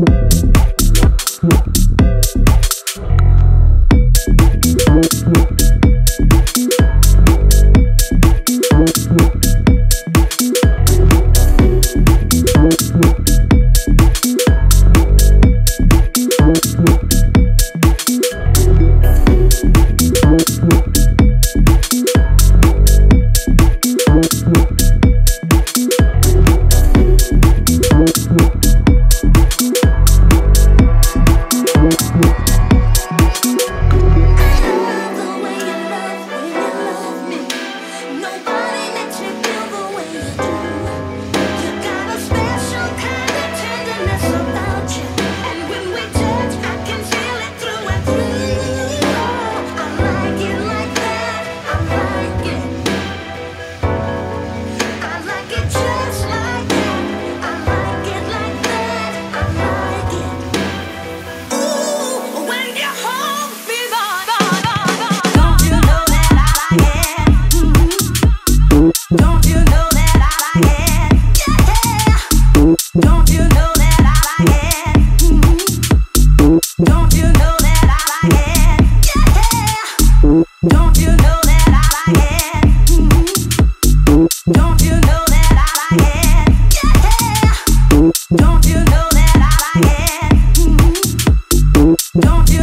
Thank Don't you